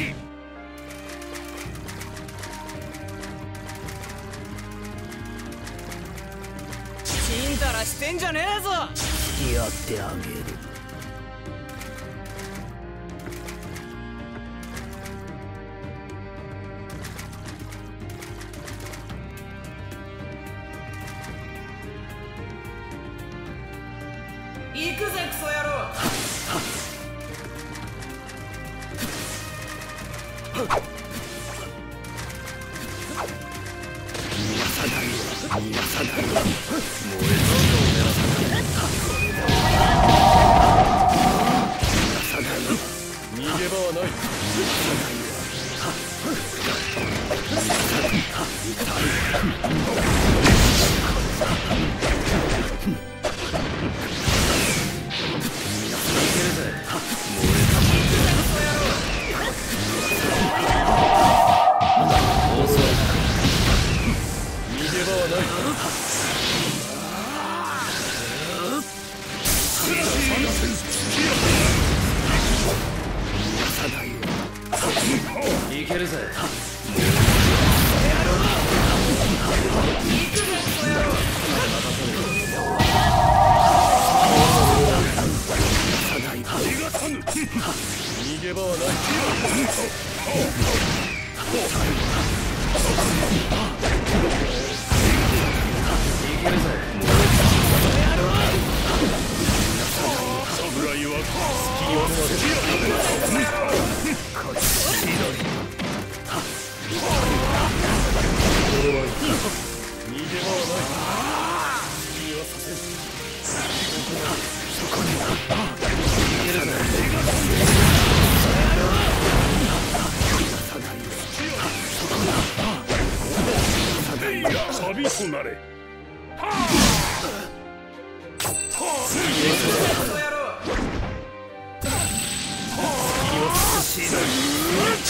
し。ちんたらしてんじゃねえぞ。付き合ってあげる。行くぜクソ野郎。逃げ場はない。逃げ場はない。俺は逃げ場はない隙はさせんそこに逃げるぜ旅となれ。当たらぬ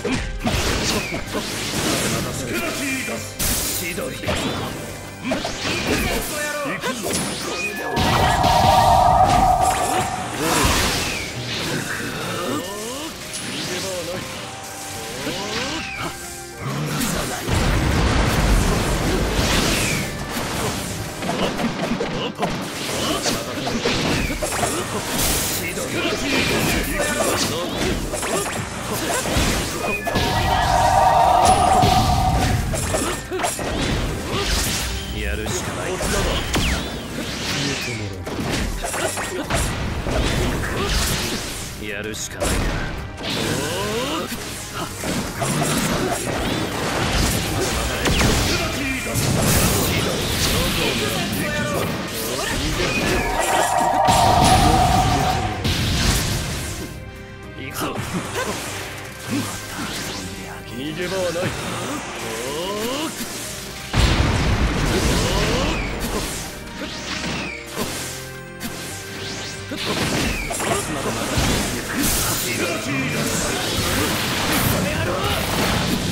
くぞやるしかないな。逃げ場はないこの野郎